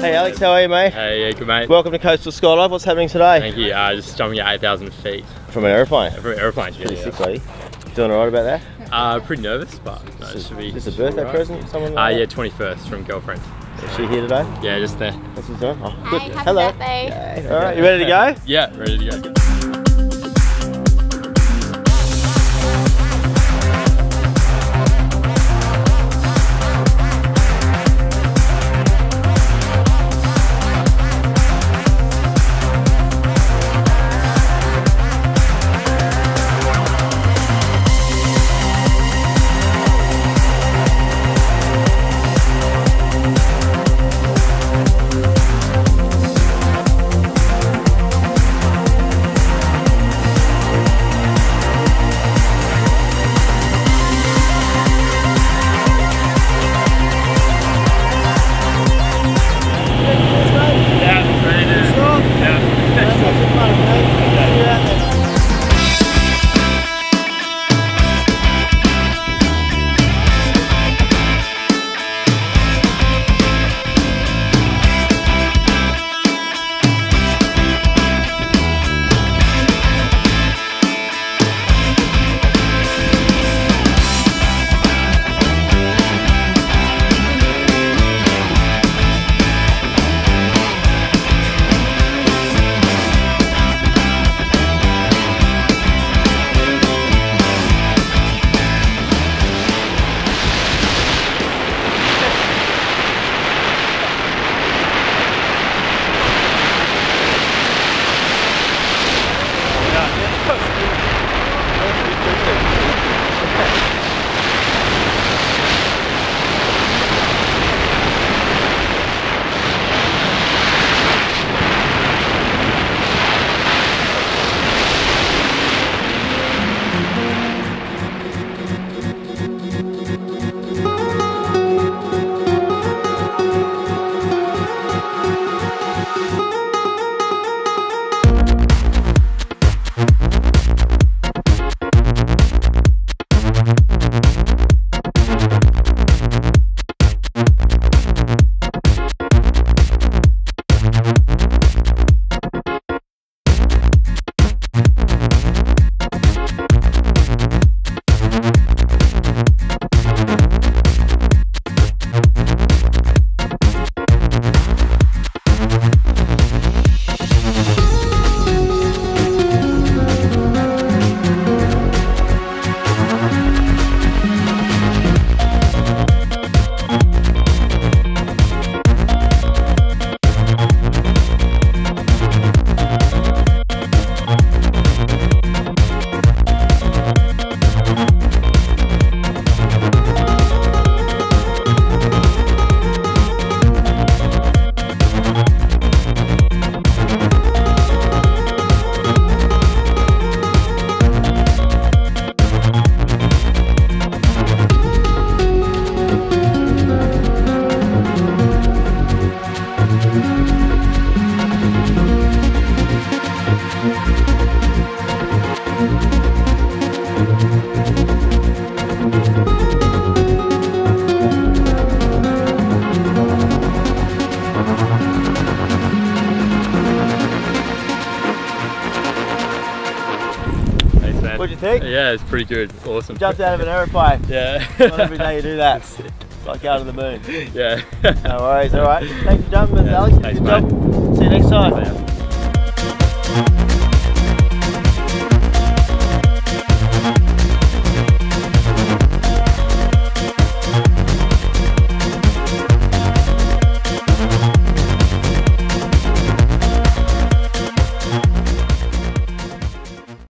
Alex, how are you, mate? Hey, yeah, good mate. Welcome to Coastal Skydive. What's happening today? Thank you. Uh, just jumping at 8,000 feet From an aeroplane. from an aeroplane. Pretty Yeah, sick, buddy. Feeling alright about that? Uh, pretty nervous, but no, it should be. Is this a birthday alright. present? Someone? Uh, yeah, 21st from girlfriend. Is she here today? Yeah, just there. What's his name? Oh, Hi, happy Hello. birthday. All right, you ready to go? Yeah, ready to go. Think? Yeah, it's pretty good. Awesome. Jumped out of an aeroplane. Yeah. Not every day you do that. It's like out of the moon. yeah. No worries, alright. Thanks for jumping, Yeah, Alex. thanks, Good job. See you next time.